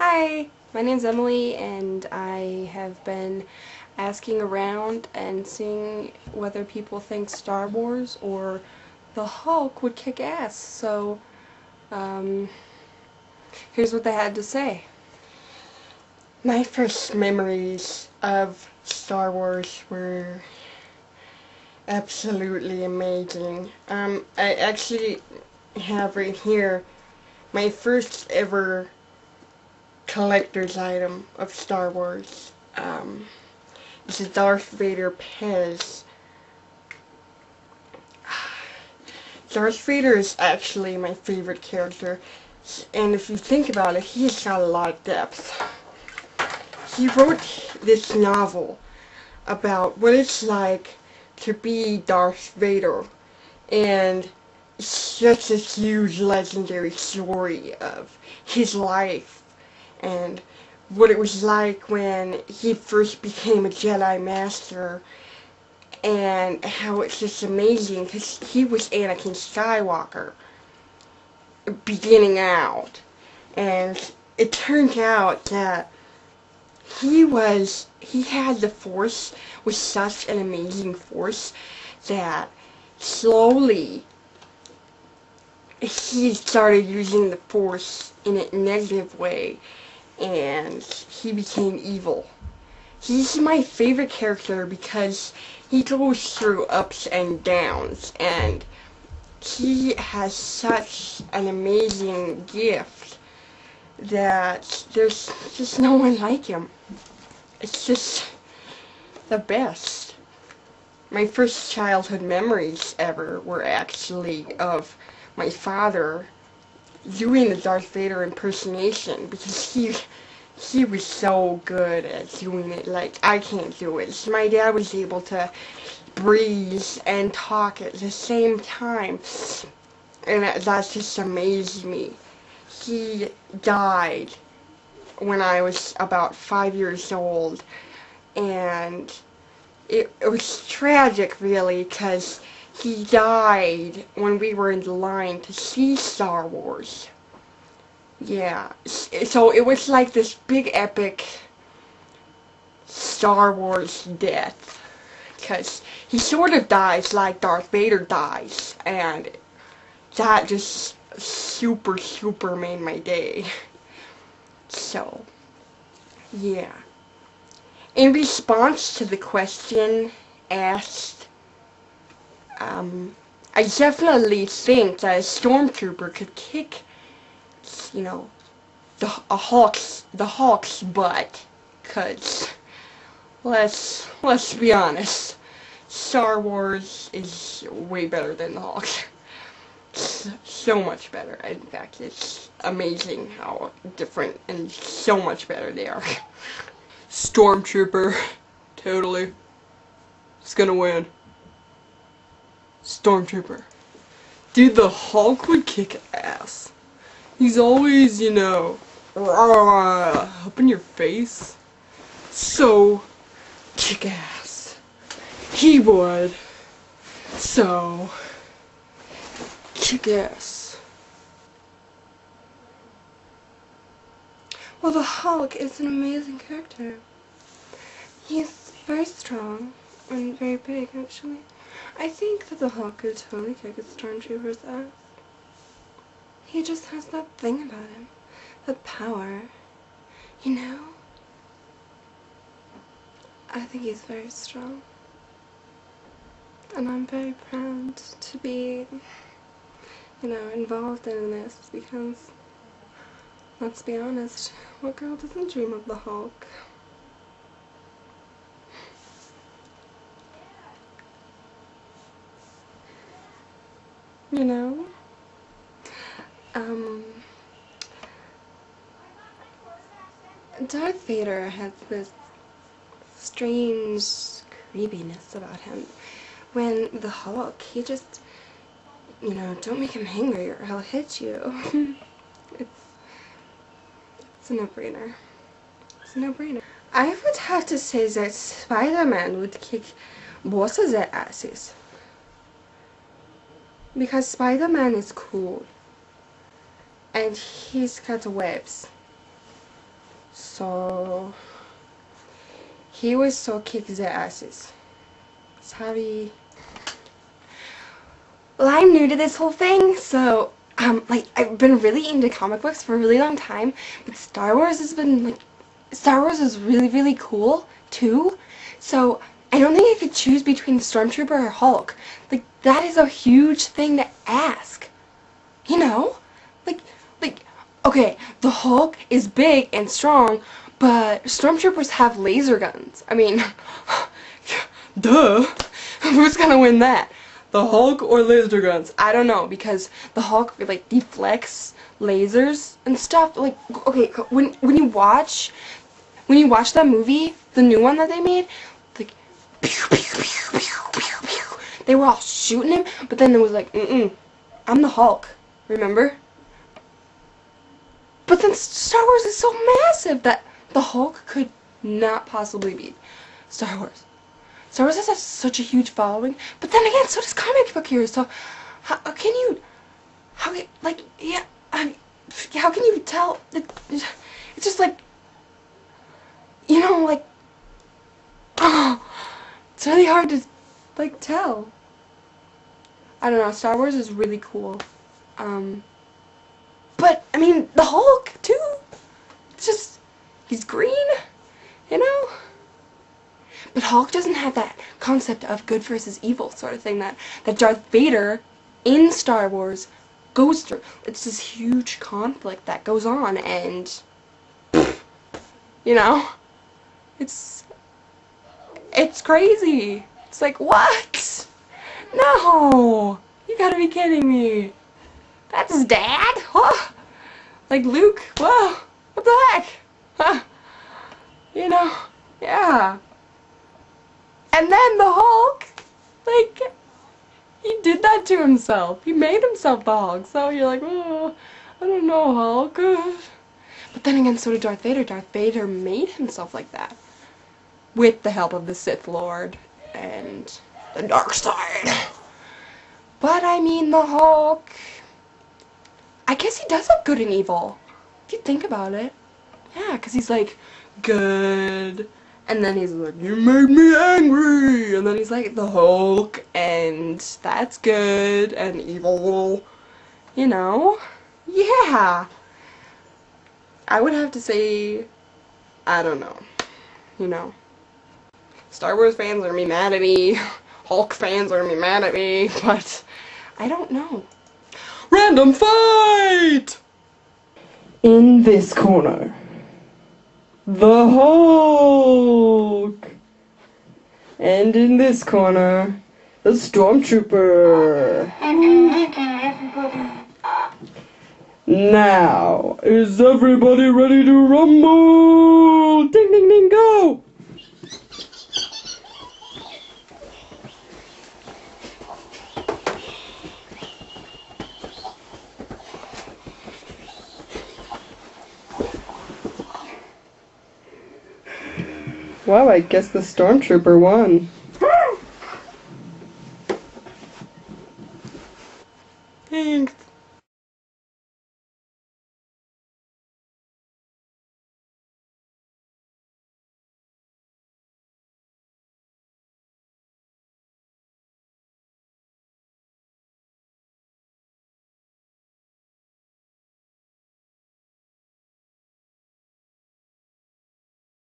Hi, my name's Emily and I have been asking around and seeing whether people think Star Wars or the Hulk would kick ass. So, um, here's what they had to say. My first memories of Star Wars were absolutely amazing. Um, I actually have right here my first ever collector's item of Star Wars. Um, it's a Darth Vader Pez. Darth Vader is actually my favorite character, and if you think about it, he's got a lot of depth. He wrote this novel about what it's like to be Darth Vader, and it's just a huge legendary story of his life and what it was like when he first became a Jedi Master and how it's just amazing because he was Anakin Skywalker beginning out. And it turns out that he was he had the force was such an amazing force that slowly he started using the force in a negative way and he became evil. He's my favorite character because he goes through ups and downs and he has such an amazing gift that there's just no one like him. It's just the best. My first childhood memories ever were actually of my father doing the Darth Vader impersonation because he he was so good at doing it. Like I can't do it. So my dad was able to breathe and talk at the same time, and that, just amazed me. He died when I was about five years old, and it, it was tragic, really, because he died when we were in the line to see Star Wars. Yeah, so it was like this big epic Star Wars death. Because he sort of dies like Darth Vader dies. And that just super, super made my day. So, yeah. In response to the question asked um, I definitely think that a stormtrooper could kick, you know, the a Hawk's the Hawk's butt, cause let's let's be honest, Star Wars is way better than the Hawk. so much better. In fact, it's amazing how different and so much better they are. Stormtrooper, totally. It's gonna win. Stormtrooper. Dude, the Hulk would kick ass. He's always, you know, up in your face. So, kick ass. He would. So, kick ass. Well, the Hulk is an amazing character. He's very strong and very big, actually. I think that the Hulk could totally kick a stormtrooper's ass. He just has that thing about him. That power. You know? I think he's very strong. And I'm very proud to be, you know, involved in this because, let's be honest, what girl doesn't dream of the Hulk? You know? Um, Darth Vader has this strange creepiness about him. When the Hulk, he just, you know, don't make him angry or he'll hit you. it's, it's a no-brainer. It's a no-brainer. I would have to say that Spider-Man would kick both of their asses because Spider-Man is cool and he's got webs So he was so kick their asses. Sorry. Well, I'm new to this whole thing, so um, like I've been really into comic books for a really long time, but Star Wars has been like Star Wars is really really cool too. So I don't think I could choose between Stormtrooper or Hulk. Like that is a huge thing to ask. You know, like like okay, the Hulk is big and strong, but Stormtroopers have laser guns. I mean, duh. Who's gonna win that? The Hulk or laser guns? I don't know because the Hulk like deflects lasers and stuff. Like okay, when when you watch when you watch that movie, the new one that they made, they were all shooting him, but then it was like, mm-mm, I'm the Hulk. Remember? But then Star Wars is so massive that the Hulk could not possibly beat Star Wars. Star Wars has such a huge following, but then again, so does comic book heroes. So how, can you, how like yeah, I, how can you tell? It, it's just like, you know, like, it's really hard to like tell. I don't know. Star Wars is really cool. Um, but I mean, the Hulk too. It's just he's green, you know. But Hulk doesn't have that concept of good versus evil sort of thing that, that Darth Vader in Star Wars goes through. It's this huge conflict that goes on and you know it's it's crazy. It's like what? No! You gotta be kidding me. That's his dad? Huh? Like Luke? Whoa! What the heck? Huh? You know? Yeah. And then the Hulk, like, he did that to himself. He made himself the Hulk. So you're like, oh, I don't know, Hulk. But then again, so did Darth Vader. Darth Vader made himself like that. With the help of the Sith Lord and the dark side. But I mean, the Hulk, I guess he does have good and evil. If you think about it. Yeah, because he's like, good and then he's like, you made me angry! And then he's like, the Hulk, and that's good, and evil, you know? Yeah! I would have to say, I don't know, you know? Star Wars fans are gonna be mad at me, Hulk fans are gonna be mad at me, but I don't know. Random fight! In this corner the Hulk! And in this corner, the Stormtrooper. Now, is everybody ready to rumble? Ding, ding, ding, go! Well, I guess the stormtrooper won.